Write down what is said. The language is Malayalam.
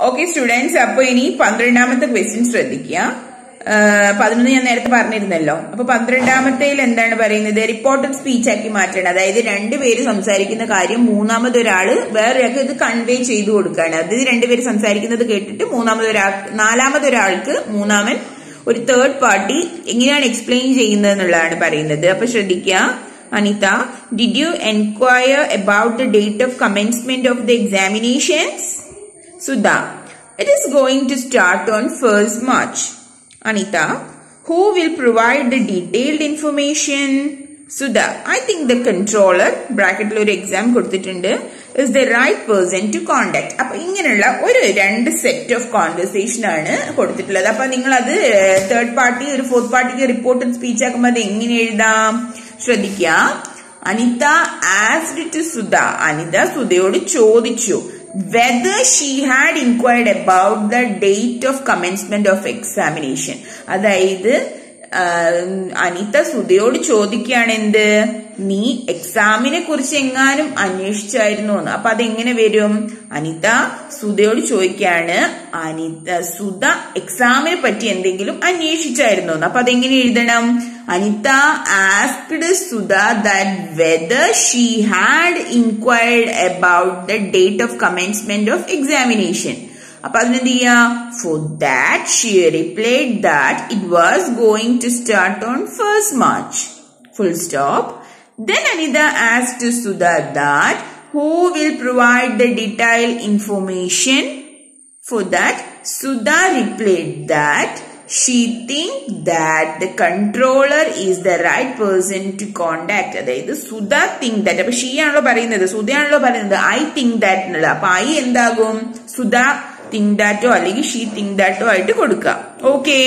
ഓക്കെ സ്റ്റുഡൻസ് അപ്പൊ ഇനി പന്ത്രണ്ടാമത്തെ ക്വസ്റ്റ്യൻ ശ്രദ്ധിക്കുക. പതിനൊന്ന് ഞാൻ നേരത്തെ പറഞ്ഞിരുന്നല്ലോ. അപ്പൊ പന്ത്രണ്ടാമത്തേൽ എന്താണ് പറയുന്നത്? റിപ്പോർട്ടഡ് സ്പീച്ച് ആക്കി മാറ്റണം. അതായത് രണ്ടുപേര് സംസാരിക്കുന്ന കാര്യം മൂന്നാമത് ഒരാൾ വേറൊരാൾക്ക് ഇത് കൺവേ ചെയ്തു കൊടുക്കുകയാണ്. അത് രണ്ടുപേര് സംസാരിക്കുന്നത് കേട്ടിട്ട് മൂന്നാമത് ഒരാൾ നാലാമത് ഒരാൾക്ക് മൂന്നാമൻ ഒരു തേർഡ് പാർട്ടി എങ്ങനെയാണ് എക്സ്പ്ലെയിൻ ചെയ്യുന്നത് എന്നുള്ളതാണ് പറയുന്നത്. അപ്പൊ ശ്രദ്ധിക്കുക. Anita did you enquire about the date of commencement of the examinations Sudha, it is going to start on 1st March. Anita, who will provide the detailed information? Sudha, I think the controller, ബ്രാക്കറ്റിൽ ഒരു എക്സാം കൊടുത്തിട്ടുണ്ട് is the right person to contact. അപ്പൊ ഇങ്ങനെയുള്ള ഒരു രണ്ട് സെറ്റ് ഓഫ് കോൺവെർസേഷൻ ആണ് കൊടുത്തിട്ടുള്ളത് അപ്പൊ നിങ്ങൾ അത് തേർഡ് പാർട്ടി ഒരു ഫോർത്ത് പാർട്ടിക്ക് റിപ്പോർട്ടഡ് സ്പീച്ച് ആക്കുമ്പോൾ അത് എങ്ങനെ എഴുതാം ശ്രദ്ധിക്കുക അനിത ആസ്ഡ് ടു സുധ അനിത സുധയോട് ചോദിച്ചു whether she had inquired about the date of commencement of examination അതായത് അനിത സുധയോട് ചോദിക്കുകയാണ് എന്ത് നീ എക്സാമിനെ കുറിച്ച് എങ്ങാനും അന്വേഷിച്ചായിരുന്നു എന്ന്. അപ്പൊ അതെങ്ങനെ വരും? അനിത സുധയോട് ചോദിക്കാണ് അനിത സുധ എക്സാമിനെ പറ്റി എന്തെങ്കിലും അന്വേഷിച്ചായിരുന്നു എന്ന്. അപ്പൊ അതെങ്ങനെ എഴുതണം? Anita asked Sudha that whether she had inquired about the date of commencement of examination അപ്പൊ അതിനെന്ത് ചെയ്യാ? For that she replied that it was going to start on first March full stop Anita as to Sudha that who will provide the detail information For that, Sudha replied that she think that the controller is the right person to contact. She ആണല്ലോ പറയുന്നത് സുധയാണല്ലോ പറയുന്നത്. ഐ തിങ്ക് ദാറ്റ് എന്നുള്ള അപ്പൊ ഐ എന്താകും? സുധ തിങ്ക് ദാറ്റോ അല്ലെങ്കിൽ ഷീ തിങ്ക് ദാറ്റോ ആയിട്ട് കൊടുക്കുക ഓക്കേ